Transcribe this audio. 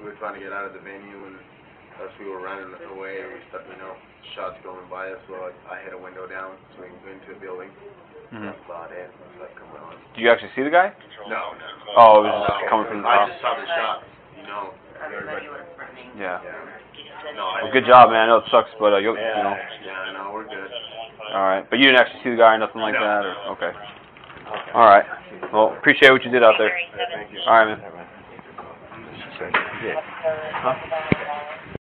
we were trying to get out of the venue and as we were running away, we started, you know, shots going by us, so I, I hit a window down, so we can go into the building. Mhm. That's about it. That's coming on. Did you actually see the guy? No, no. Oh, it was just No, coming from the top. I top. just saw the shot, you know. Everybody was running. Yeah. Yeah. No, Well, good job, man. I know it sucks, but uh, you, you know. Yeah, no, we're good. All right. But you didn't actually see the guy or nothing like that, or okay. All right. Well, appreciate what you did out there. Yeah, thank you. All right, man. 神，谢谢，好。